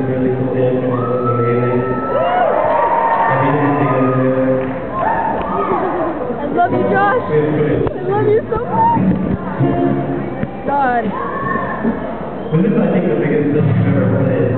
I love you, Josh. I love you so much. God. This is, I think, the biggest thing I've ever played.